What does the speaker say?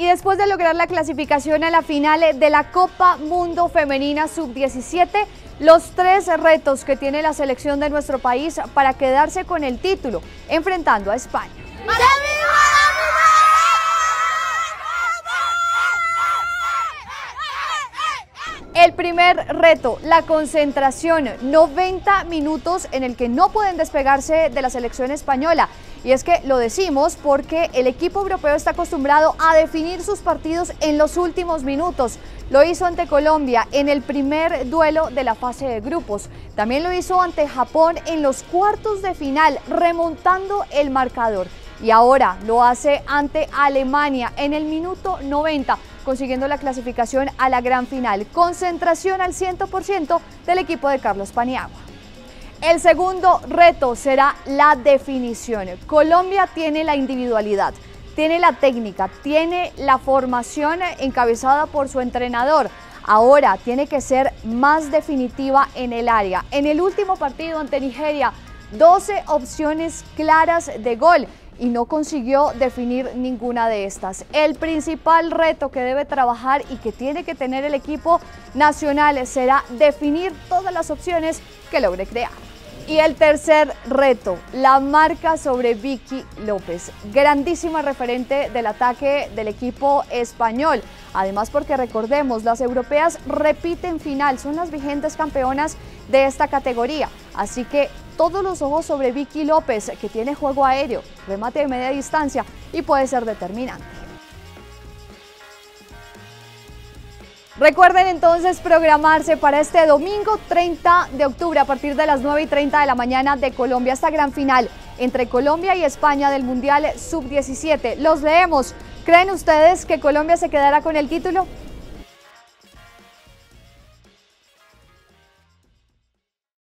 Y después de lograr la clasificación a la final de la Copa Mundo Femenina Sub-17, los tres retos que tiene la selección de nuestro país para quedarse con el título, enfrentando a España. El primer reto, la concentración, 90 minutos en el que no pueden despegarse de la selección española. Y es que lo decimos porque el equipo europeo está acostumbrado a definir sus partidos en los últimos minutos. Lo hizo ante Colombia en el primer duelo de la fase de grupos. También lo hizo ante Japón en los cuartos de final, remontando el marcador. Y ahora lo hace ante Alemania en el minuto 90 consiguiendo la clasificación a la gran final. Concentración al 100% del equipo de Carlos Paniagua. El segundo reto será la definición. Colombia tiene la individualidad, tiene la técnica, tiene la formación encabezada por su entrenador. Ahora tiene que ser más definitiva en el área. En el último partido ante Nigeria, 12 opciones claras de gol y no consiguió definir ninguna de estas. El principal reto que debe trabajar y que tiene que tener el equipo nacional será definir todas las opciones que logre crear. Y el tercer reto, la marca sobre Vicky López, grandísima referente del ataque del equipo español. Además porque recordemos, las europeas repiten final, son las vigentes campeonas de esta categoría. Así que todos los ojos sobre Vicky López, que tiene juego aéreo, remate de media distancia y puede ser determinante. Recuerden entonces programarse para este domingo 30 de octubre a partir de las 9 y 30 de la mañana de Colombia, esta gran final entre Colombia y España del Mundial Sub-17. Los leemos. ¿Creen ustedes que Colombia se quedará con el título?